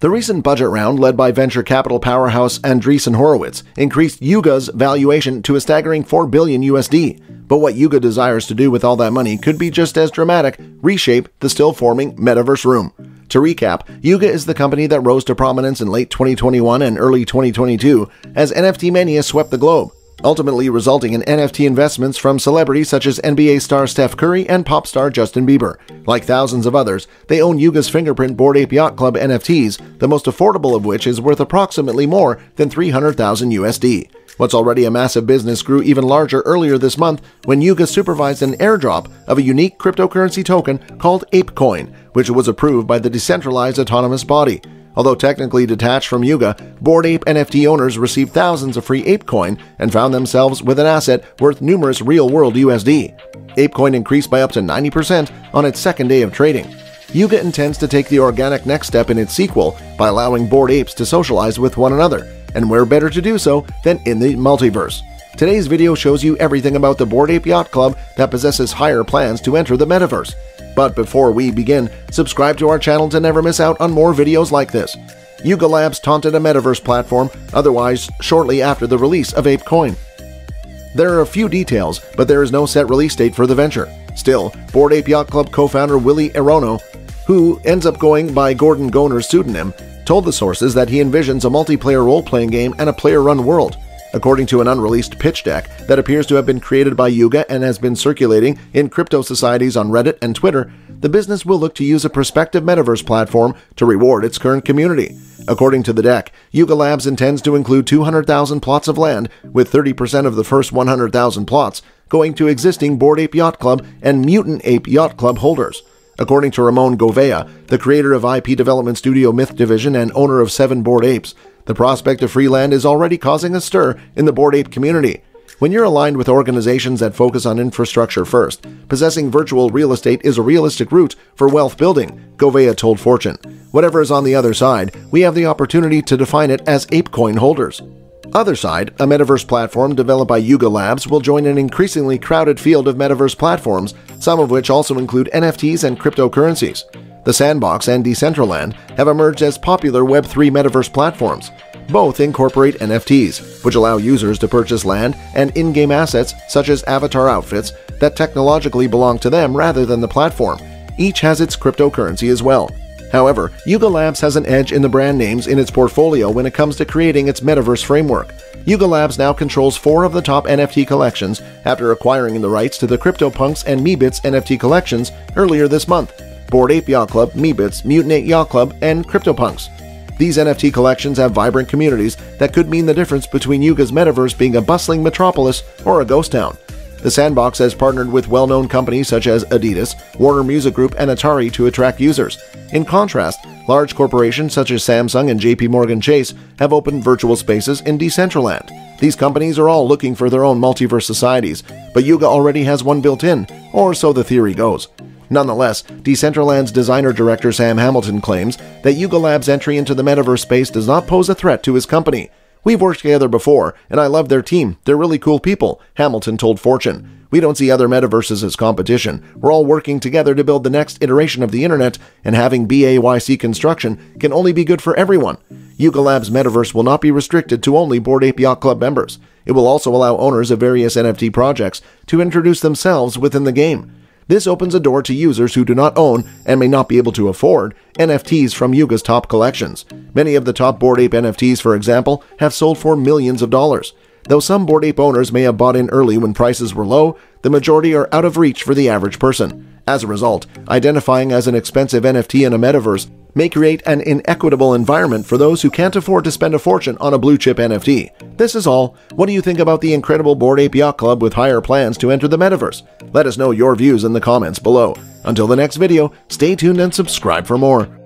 The recent budget round, led by venture capital powerhouse Andreessen Horowitz, increased Yuga's valuation to a staggering 4 billion USD. But what Yuga desires to do with all that money could be just as dramatic reshape the still forming metaverse room. To recap, Yuga is the company that rose to prominence in late 2021 and early 2022 as NFT mania swept the globe ultimately resulting in NFT investments from celebrities such as NBA star Steph Curry and pop star Justin Bieber. Like thousands of others, they own Yuga's Fingerprint Bored Ape Yacht Club NFTs, the most affordable of which is worth approximately more than 300,000 USD. What's already a massive business grew even larger earlier this month when Yuga supervised an airdrop of a unique cryptocurrency token called ApeCoin, which was approved by the decentralized autonomous body. Although technically detached from Yuga, Bored Ape NFT owners received thousands of free ApeCoin and found themselves with an asset worth numerous real-world USD. ApeCoin increased by up to 90% on its second day of trading. Yuga intends to take the organic next step in its sequel by allowing bored apes to socialize with one another, and where better to do so than in the multiverse. Today's video shows you everything about the Bored Ape Yacht Club that possesses higher plans to enter the metaverse. But before we begin, subscribe to our channel to never miss out on more videos like this. Yuga Labs taunted a metaverse platform, otherwise shortly after the release of ApeCoin. There are a few details, but there is no set release date for the venture. Still, Bored Ape Yacht Club co-founder Wylie Aronow, who ends up going by Gordon Goner's pseudonym, told the sources that he envisions a multiplayer role-playing game and a player-run world. According to an unreleased pitch deck that appears to have been created by Yuga and has been circulating in crypto societies on Reddit and Twitter, the business will look to use a prospective metaverse platform to reward its current community. According to the deck, Yuga Labs intends to include 200,000 plots of land, with 30% of the first 100,000 plots going to existing Bored Ape Yacht Club and Mutant Ape Yacht Club holders. According to Ramon Govea, the creator of IP development studio Myth Division and owner of Seven Bored Apes, the prospect of free land is already causing a stir in the Bored Ape community. When you're aligned with organizations that focus on infrastructure first, possessing virtual real estate is a realistic route for wealth building, Gouveia told Fortune. Whatever is on the other side, we have the opportunity to define it as ApeCoin holders. Otherside, a metaverse platform developed by Yuga Labs, will join an increasingly crowded field of metaverse platforms, some of which also include NFTs and cryptocurrencies. The Sandbox and Decentraland have emerged as popular Web3 metaverse platforms. Both incorporate NFTs, which allow users to purchase land and in game assets such as avatar outfits that technologically belong to them rather than the platform. Each has its cryptocurrency as well. However, Yuga Labs has an edge in the brand names in its portfolio when it comes to creating its metaverse framework. Yuga Labs now controls four of the top NFT collections after acquiring the rights to the CryptoPunks and Meebits NFT collections earlier this month. Bored Ape Yacht Club, Meebits, Mutant Ape Yacht Club, and CryptoPunks. These NFT collections have vibrant communities that could mean the difference between Yuga's metaverse being a bustling metropolis or a ghost town. The Sandbox has partnered with well-known companies such as Adidas, Warner Music Group, and Atari to attract users. In contrast, large corporations such as Samsung and JP Morgan Chase have opened virtual spaces in Decentraland. These companies are all looking for their own multiverse societies, but Yuga already has one built in, or so the theory goes. Nonetheless, Decentraland's designer director Sam Hamilton claims that Yuga Labs' entry into the metaverse space does not pose a threat to his company. We've worked together before, and I love their team. They're really cool people, Hamilton told Fortune. We don't see other metaverses as competition. We're all working together to build the next iteration of the internet, and having BAYC construction can only be good for everyone. Yuga Labs Metaverse will not be restricted to only Bored Ape Yacht Club members. It will also allow owners of various NFT projects to introduce themselves within the game. This opens a door to users who do not own and may not be able to afford NFTs from Yuga's top collections. Many of the top Bored Ape NFTs, for example, have sold for millions of dollars. Though some Bored Ape owners may have bought in early when prices were low, the majority are out of reach for the average person. As a result, identifying as an expensive NFT in a metaverse may create an inequitable environment for those who can't afford to spend a fortune on a blue chip NFT. This is all. What do you think about the incredible Bored Ape Yacht Club with higher plans to enter the metaverse? Let us know your views in the comments below. Until the next video, stay tuned and subscribe for more.